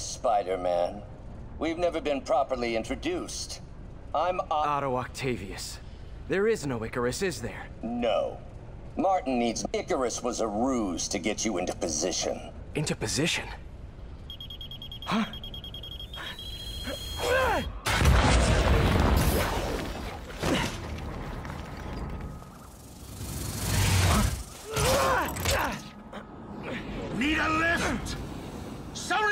Spider-Man. We've never been properly introduced. I'm Otto Octavius. There is no Icarus, is there? No. Martin needs... Icarus was a ruse to get you into position. Into position? Huh?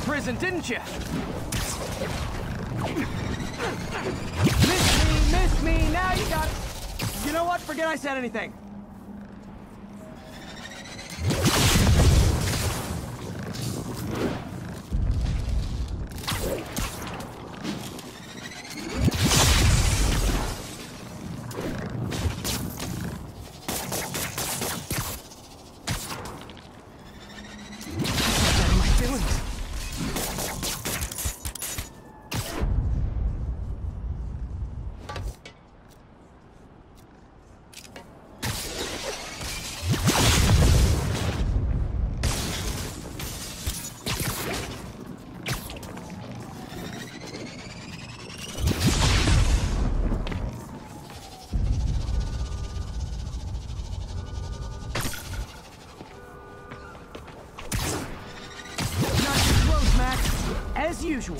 prison, didn't you? Miss me, miss me, now you got... You know what? Forget I said anything. As usual.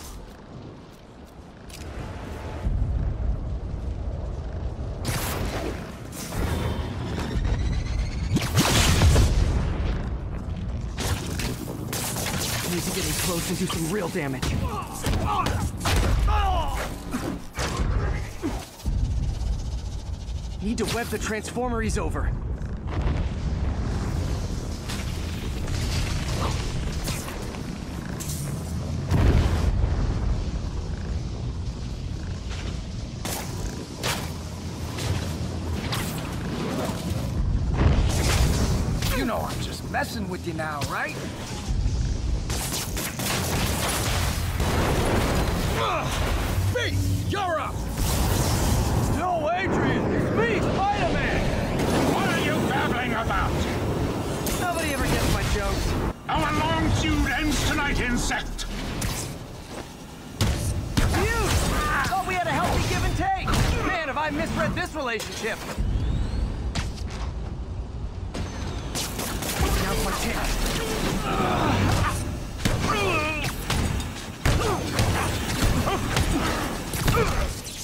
Need to get in close and do some real damage. Need to web the transformer he's over. You now, right? Pete, you're up! No, Adrian! It's me, Spider-Man! What are you babbling about? Nobody ever gets my jokes. Our long feud ends tonight, insect. You! Thought we had a healthy give and take! Man, have I misread this relationship! Now's my chance.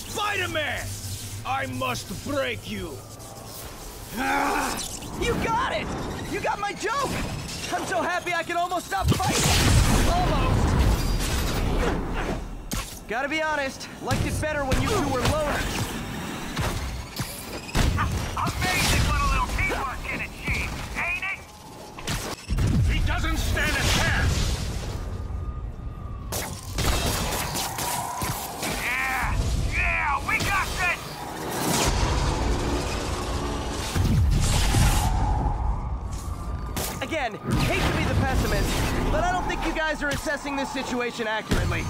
Spider-Man! I must break you! You got it! You got my joke! I'm so happy I can almost stop fighting! Almost! Gotta be honest, liked it better when you two were loners. Assessing this situation accurately.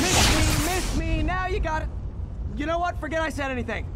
Miss me, miss me, now you got it. You know what? Forget I said anything.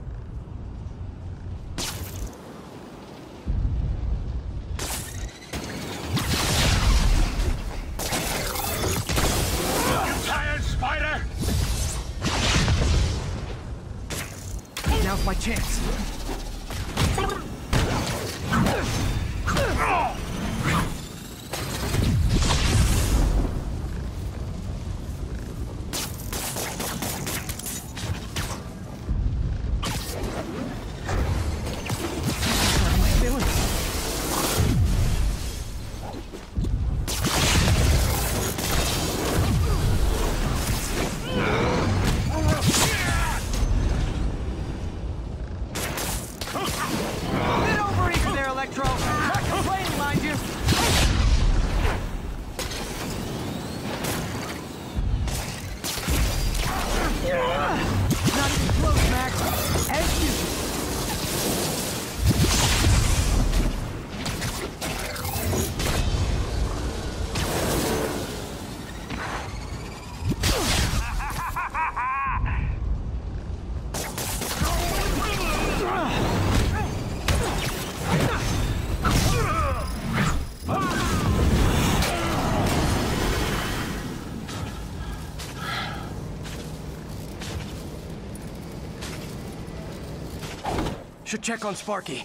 Should check on Sparky.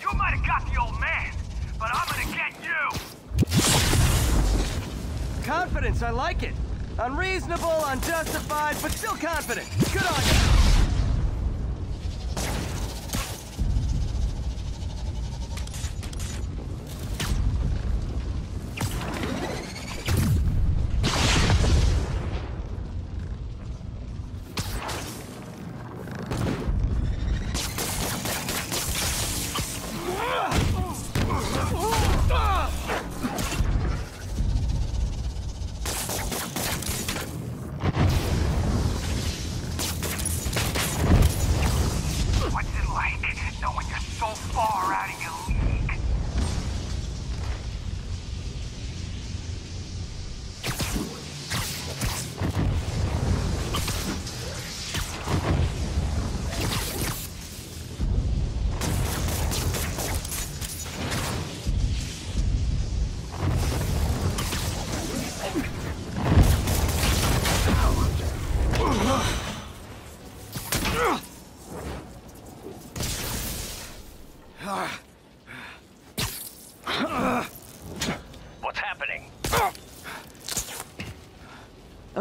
You might have got the old man, but I'm gonna get you! Confidence, I like it. Unreasonable, unjustified, but still confident. Good on you.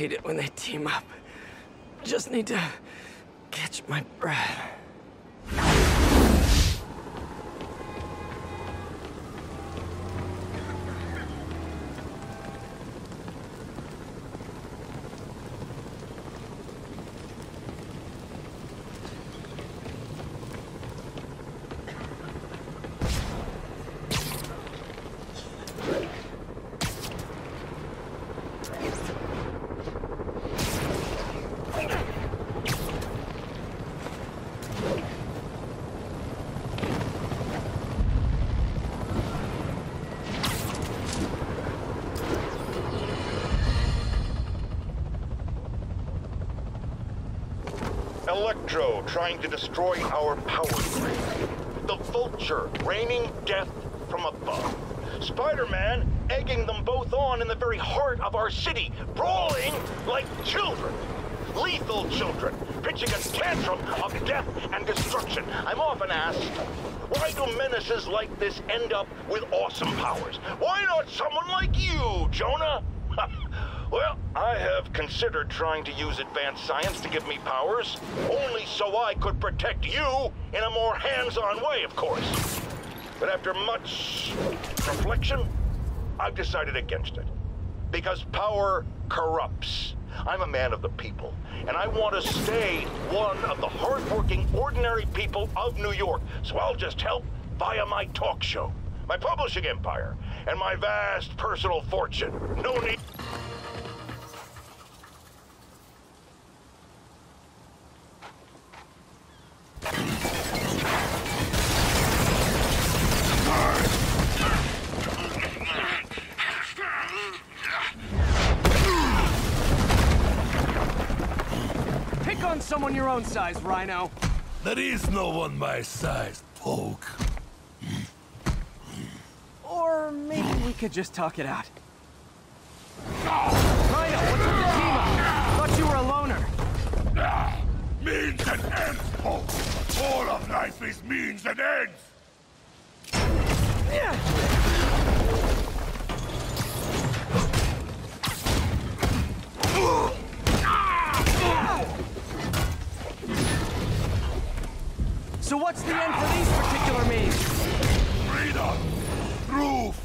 Hate it when they team up. Just need to catch my breath. Electro trying to destroy our power grid. The Vulture raining death from above. Spider-Man egging them both on in the very heart of our city, brawling like children. Lethal children, pitching a tantrum of death and destruction. I'm often asked, why do menaces like this end up with awesome powers? Why not someone like you, Jonah? I have considered trying to use advanced science to give me powers, only so I could protect you in a more hands-on way, of course. But after much reflection, I've decided against it. Because power corrupts. I'm a man of the people, and I want to stay one of the hardworking, ordinary people of New York, so I'll just help via my talk show. my publishing empire, and my vast personal fortune. No need. Own size, Rhino. There is no one my size, poke. Or maybe we could just talk it out. Rhino, what's with the team up? Thought you were a loner. Means and ends, poke. All of life is means and ends.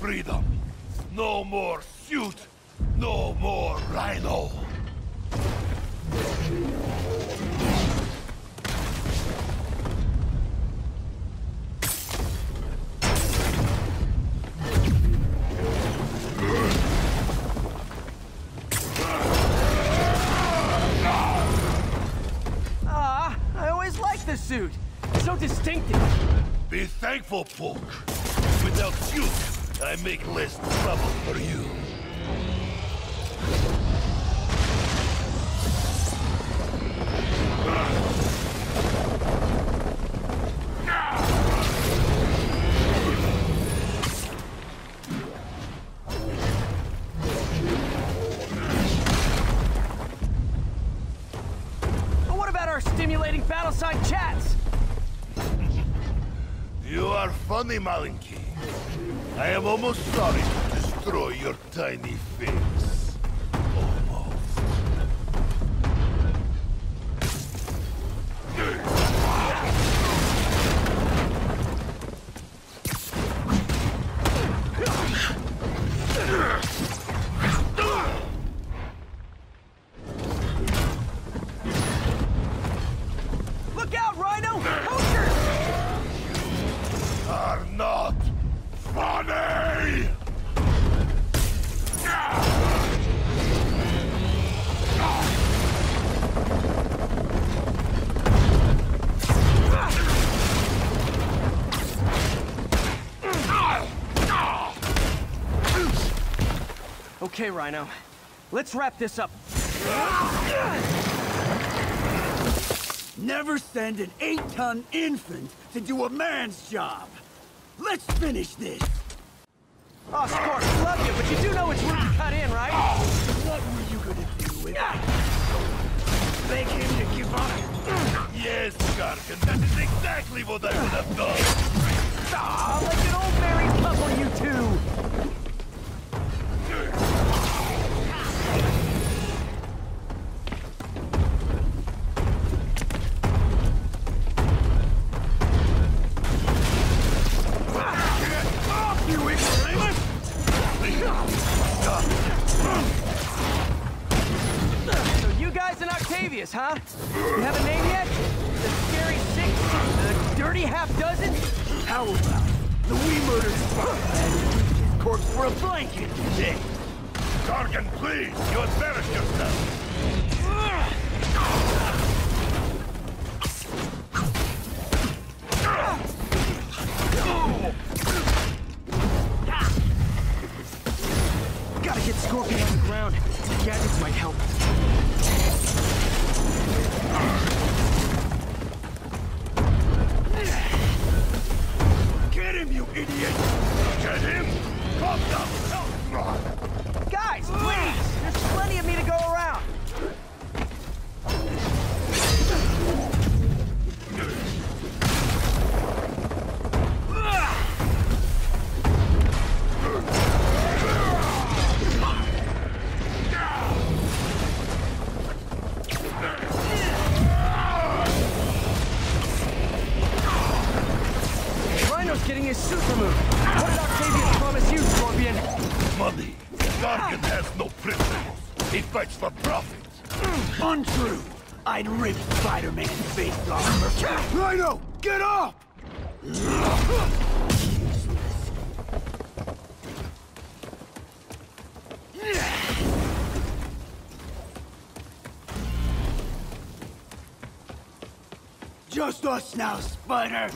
Freedom. No more suit. No more rhino. I trouble for you. But what about our stimulating battle side chats? You are funny, Malinki. I am almost sorry to destroy your tiny face. Okay, Rhino. Let's wrap this up. Never send an eight-ton infant to do a man's job. Let's finish this. Oh, Scorp, love you, but you do know it's to cut in, right? What were you gonna do with it? Beg him to give up? Yes, Gargan, that is exactly what I would have done. Ah, like an old married couple, you two! Just us now, Spider.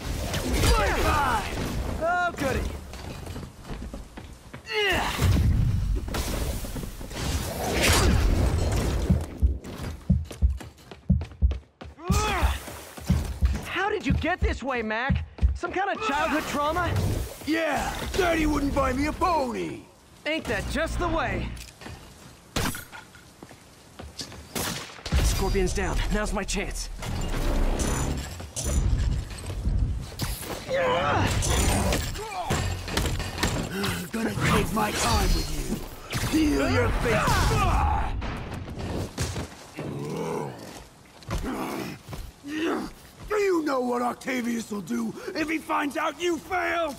Bye-bye. Oh, goody. How did you get this way, Mac? Some kind of childhood trauma? Yeah, Daddy wouldn't buy me a pony. Ain't that just the way? Scorpion's down. Now's my chance. Gonna take my time with you. Feel your face. Do you know what Octavius will do if he finds out you failed?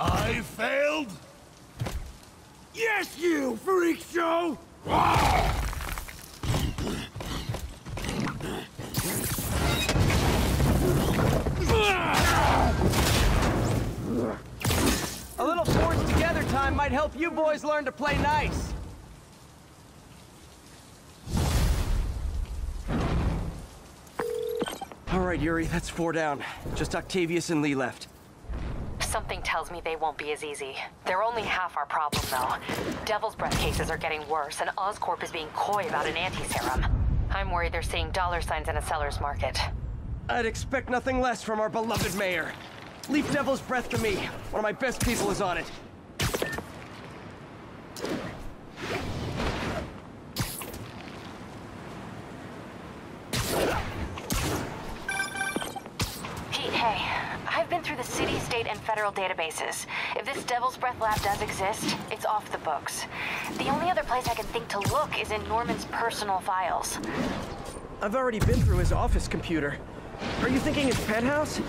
I failed? Yes, you, freak show! Time you boys learn to play nice. All right, Yuri, that's four down. Just Octavius and Lee left. Something tells me they won't be as easy. They're only half our problem, though. Devil's Breath cases are getting worse, and Oscorp is being coy about an anti-serum. I'm worried they're seeing dollar signs in a seller's market. I'd expect nothing less from our beloved mayor. Leave Devil's Breath to me. One of my best people is on it. Federal databases. If this Devil's Breath lab does exist, it's off the books. The only other place I can think to look is in Norman's personal files. I've already been through his office computer. Are you thinking his penthouse?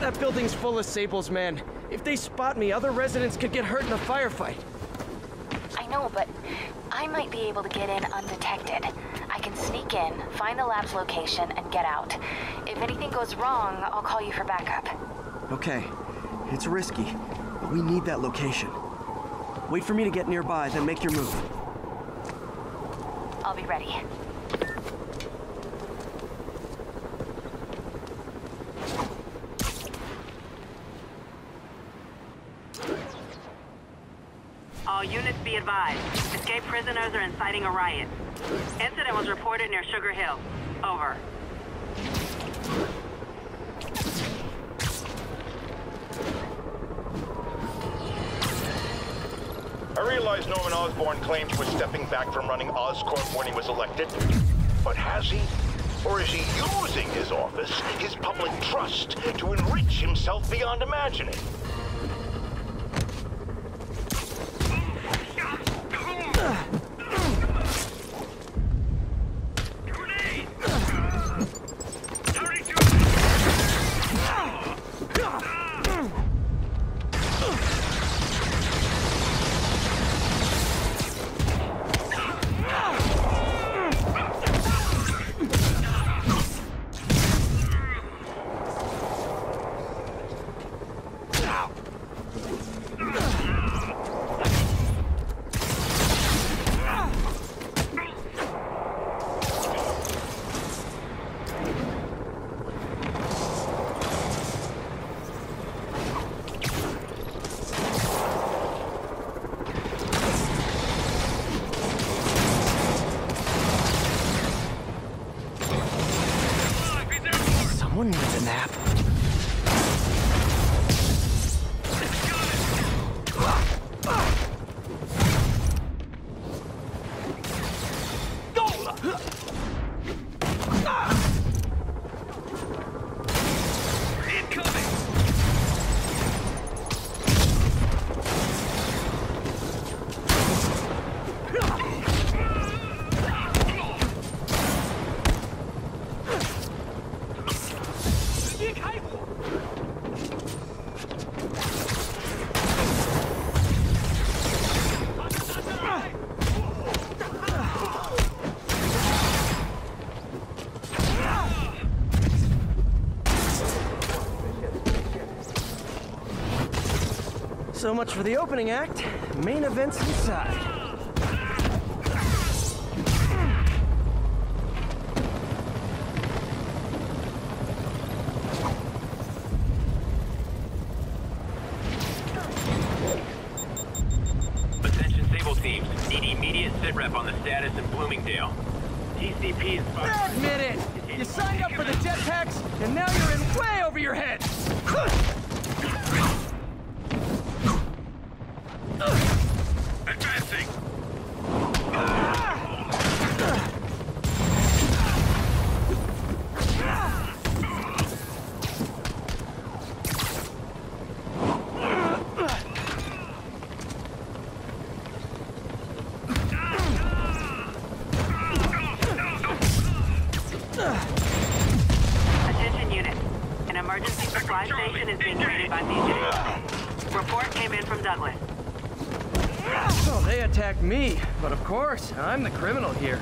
That building's full of Sables men. If they spot me, other residents could get hurt in a firefight. I know, but I might be able to get in undetected. I can sneak in, find the lab's location, and get out. If anything goes wrong, I'll call you for backup. Okay, it's risky, but we need that location. Wait for me to get nearby, then make your move. I'll be ready. All units be advised. Escaped prisoners are inciting a riot. Incident was reported near Sugar Hill. Over. Realize Norman Osborn claimed he was stepping back from running Oscorp when he was elected. But has he? Or is he using his office, his public trust, to enrich himself beyond imagining? So much for the opening act. Main events inside. status in Bloomingdale. TCP is... Admit it! You signed up for the jetpacks, and now you're in way over your head! Advancing! Attention unit. An emergency supply station is being raided by fugitives. Report came in from Douglas. So they attacked me, but of course, I'm the criminal here.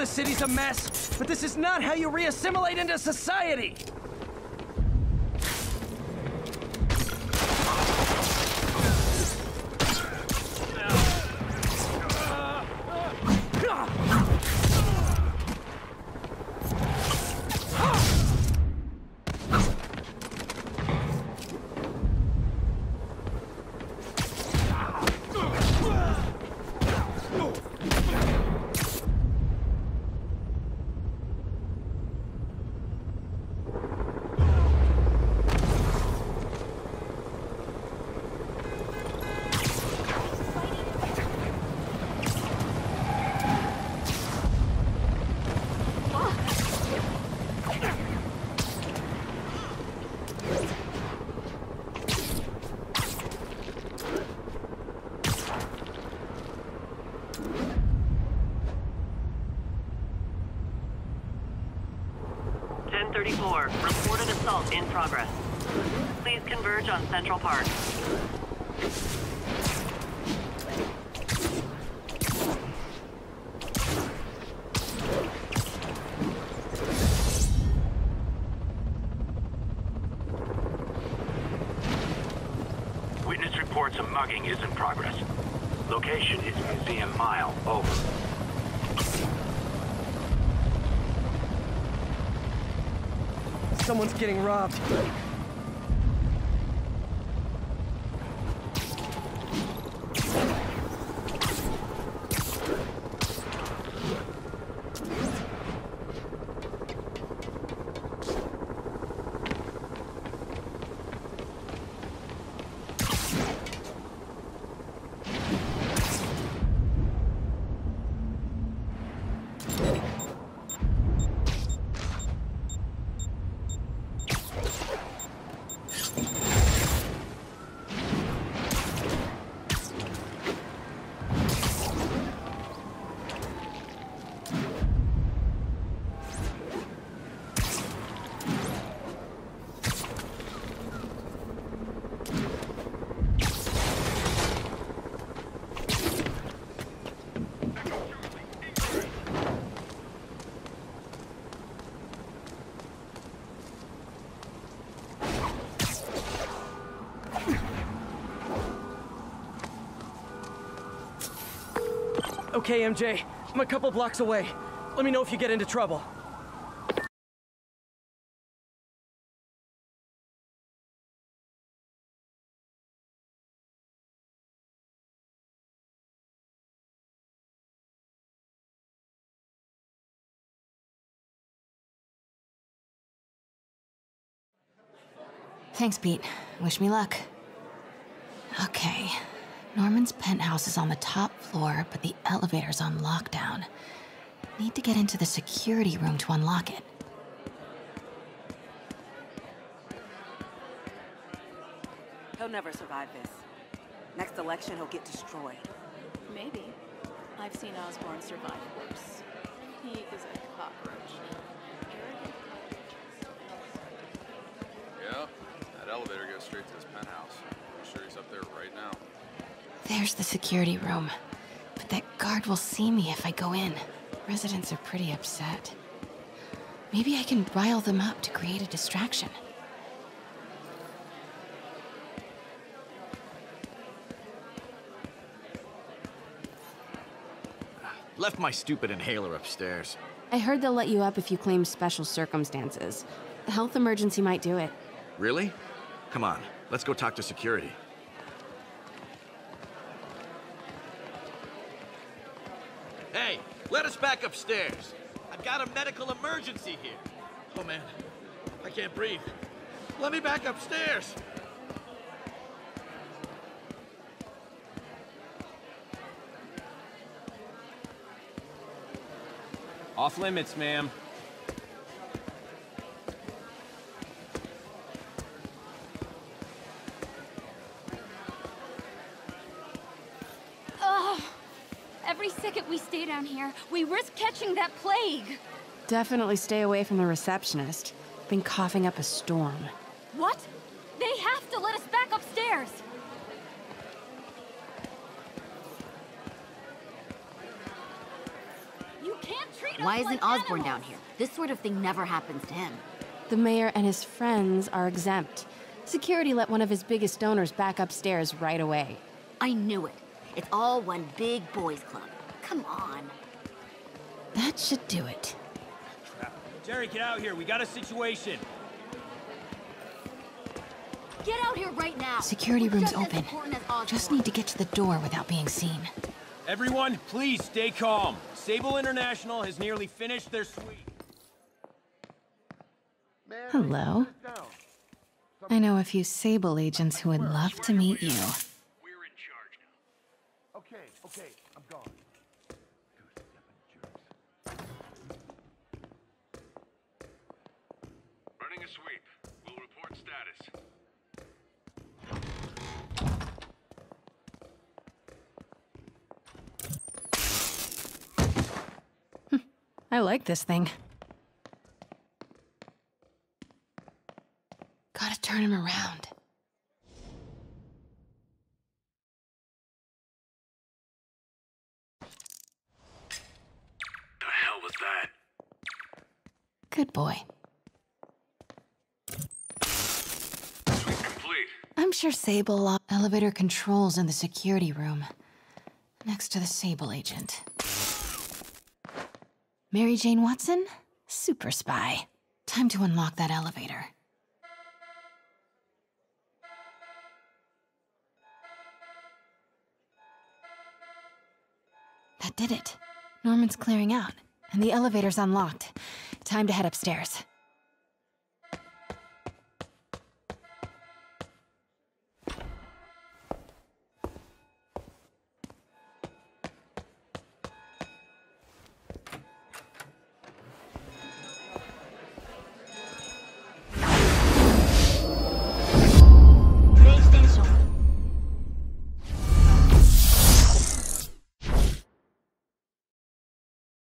The city's a mess, but this is not how you re-assimilate into society! Assault in progress. Please converge on Central Park. Witness reports a mugging is in progress. Location is Museum Mile. Over. Someone's getting robbed. Okay, MJ. I'm a couple blocks away. Let me know if you get into trouble. Thanks, Pete. Wish me luck. Okay. Norman's penthouse is on the top floor, but the elevator's on lockdown. Need to get into the security room to unlock it. He'll never survive this. Next election, he'll get destroyed. Maybe. I've seen Osborn survive worse. He is a cockroach. Yeah, that elevator goes straight to his penthouse. I'm sure he's up there right now. There's the security room. But that guard will see me if I go in. Residents are pretty upset. Maybe I can rile them up to create a distraction. Left my stupid inhaler upstairs. I heard they'll let you up if you claim special circumstances. A health emergency might do it. Really? Come on, let's go talk to security. Hey, let us back upstairs. I've got a medical emergency here. Oh man, I can't breathe. Let me back upstairs. Off limits, ma'am. Ugh. Every second we stay down here, we risk catching that plague. Definitely stay away from the receptionist. Been coughing up a storm. What? They have to let us back upstairs. You can't treat us Why isn't like Osborn animals. down here? This sort of thing never happens to him. The mayor and his friends are exempt. Security let one of his biggest donors back upstairs right away. I knew it. It's all one big boys club. Come on. That should do it. Jerry, get out here. We got a situation. Get out here right now. Security We're room's just open. important as Osborn. Just need to get to the door without being seen. Everyone, please stay calm. Sable International has nearly finished their sweep. Hello. I know a few Sable agents who would love to meet you. Okay, okay, I'm gone. Running a sweep. We'll report status. I like this thing. Gotta turn him around. The hell was that? Good boy. I'm sure Sable elevator controls in the security room. Next to the Sable agent. Mary Jane Watson? Super spy. Time to unlock that elevator. That did it. Norman's clearing out, and the elevator's unlocked. Time to head upstairs.